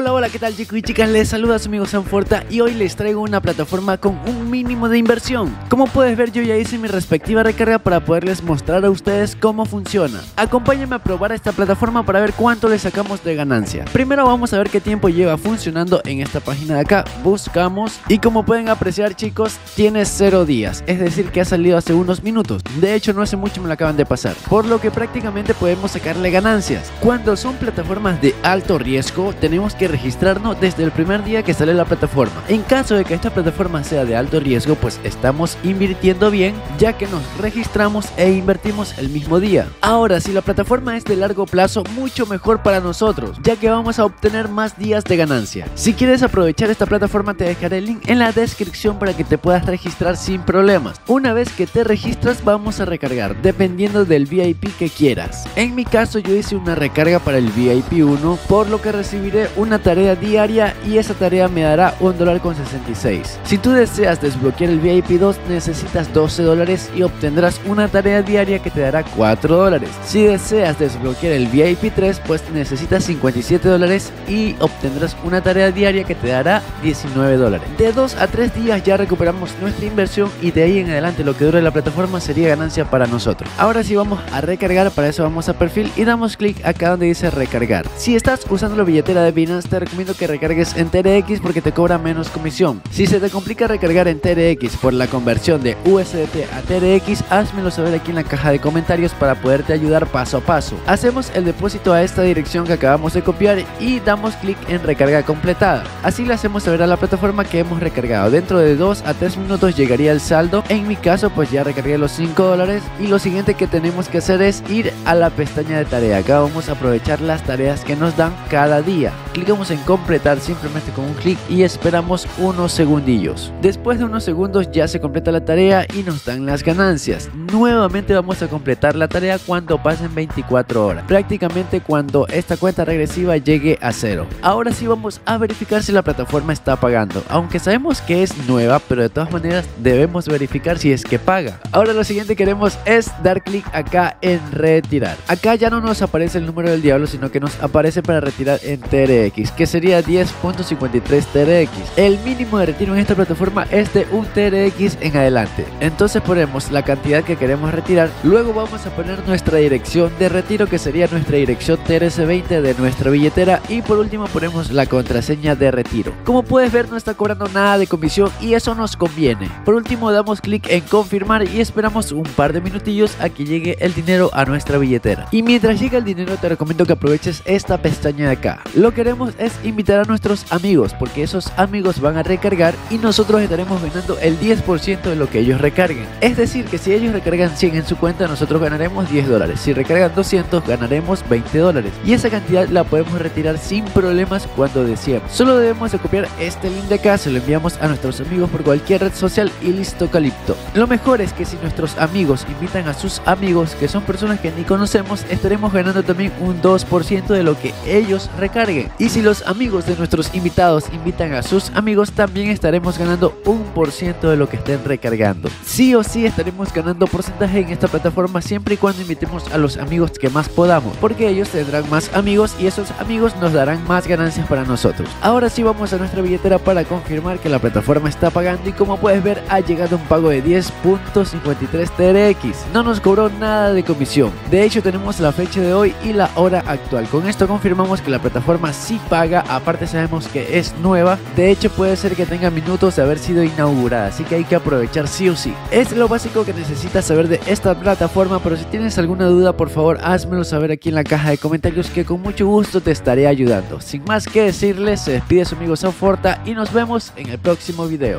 Hola, hola, ¿qué tal chicos y chicas? Les saluda su amigo Sanforta y hoy les traigo una plataforma con un mínimo de inversión. Como puedes ver yo ya hice mi respectiva recarga para poderles mostrar a ustedes cómo funciona. Acompáñenme a probar esta plataforma para ver cuánto le sacamos de ganancia. Primero vamos a ver qué tiempo lleva funcionando en esta página de acá. Buscamos y como pueden apreciar chicos, tiene 0 días, es decir que ha salido hace unos minutos. De hecho no hace mucho me lo acaban de pasar, por lo que prácticamente podemos sacarle ganancias. Cuando son plataformas de alto riesgo tenemos que registrarnos desde el primer día que sale la plataforma. En caso de que esta plataforma sea de alto riesgo, pues estamos invirtiendo bien ya que nos registramos e invertimos el mismo día. Ahora, si la plataforma es de largo plazo, mucho mejor para nosotros, ya que vamos a obtener más días de ganancia. Si quieres aprovechar esta plataforma, te dejaré el link en la descripción para que te puedas registrar sin problemas. Una vez que te registras, vamos a recargar, dependiendo del VIP que quieras. En mi caso, yo hice una recarga para el VIP 1, por lo que recibiré un tarea diaria y esa tarea me dará un dólar con 66. Si tú deseas desbloquear el VIP 2 necesitas 12 dólares y obtendrás una tarea diaria que te dará 4 dólares. Si deseas desbloquear el VIP 3 pues necesitas 57 dólares y obtendrás una tarea diaria que te dará 19 dólares. De 2 a 3 días ya recuperamos nuestra inversión y de ahí en adelante lo que dure la plataforma sería ganancia para nosotros. Ahora sí vamos a recargar, para eso vamos a perfil y damos clic acá donde dice recargar. Si estás usando la billetera de Binance te recomiendo que recargues en TRX porque te cobra menos comisión. Si se te complica recargar en TRX por la conversión de USDT a TRX, házmelo saber aquí en la caja de comentarios para poderte ayudar paso a paso. Hacemos el depósito a esta dirección que acabamos de copiar y damos clic en recarga completada. Así le hacemos saber a la plataforma que hemos recargado. Dentro de 2 a 3 minutos llegaría el saldo. En mi caso pues ya recargué los 5 dólares y lo siguiente que tenemos que hacer es ir a la pestaña de tarea. Acá vamos a aprovechar las tareas que nos dan cada día clicamos en completar simplemente con un clic y esperamos unos segundillos. Después de unos segundos ya se completa la tarea y nos dan las ganancias. Nuevamente vamos a completar la tarea cuando pasen 24 horas, prácticamente cuando esta cuenta regresiva llegue a cero. Ahora sí vamos a verificar si la plataforma está pagando, aunque sabemos que es nueva, pero de todas maneras debemos verificar si es que paga. Ahora lo siguiente que queremos es dar clic acá en retirar. Acá ya no nos aparece el número del diablo, sino que nos aparece para retirar en TRX que sería 10.53 TRX. El mínimo de retiro en esta plataforma es de un TRX en adelante. Entonces ponemos la cantidad que queremos retirar, luego vamos a poner nuestra dirección de retiro que sería nuestra dirección TRS20 de nuestra billetera y por último ponemos la contraseña de retiro. Como puedes ver no está cobrando nada de comisión y eso nos conviene. Por último damos clic en confirmar y esperamos un par de minutillos a que llegue el dinero a nuestra billetera. Y mientras llega el dinero te recomiendo que aproveches esta pestaña de acá. Lo queremos es invitar a nuestros amigos, porque esos amigos van a recargar y nosotros estaremos ganando el 10% de lo que ellos recarguen. Es decir, que si ellos recargan 100 en su cuenta, nosotros ganaremos 10 dólares. Si recargan 200, ganaremos 20 dólares. Y esa cantidad la podemos retirar sin problemas cuando deseemos. Solo debemos de copiar este link de acá, se lo enviamos a nuestros amigos por cualquier red social y listo calipto. Lo mejor es que si nuestros amigos invitan a sus amigos, que son personas que ni conocemos, estaremos ganando también un 2% de lo que ellos recarguen. Y si los amigos de nuestros invitados invitan a sus amigos, también estaremos ganando un por ciento de lo que estén recargando. Sí o sí estaremos ganando porcentaje en esta plataforma siempre y cuando invitemos a los amigos que más podamos, porque ellos tendrán más amigos y esos amigos nos darán más ganancias para nosotros. Ahora sí vamos a nuestra billetera para confirmar que la plataforma está pagando y como puedes ver ha llegado un pago de 10.53 TRX. No nos cobró nada de comisión. De hecho tenemos la fecha de hoy y la hora actual. Con esto confirmamos que la plataforma sí paga, aparte sabemos que es nueva, de hecho puede ser que tenga minutos de haber sido inaugurada, así que hay que aprovechar sí o sí. Es lo básico que necesitas saber de esta plataforma, pero si tienes alguna duda por favor házmelo saber aquí en la caja de comentarios que con mucho gusto te estaré ayudando. Sin más que decirles, se despide su amigo Sanforta y nos vemos en el próximo video.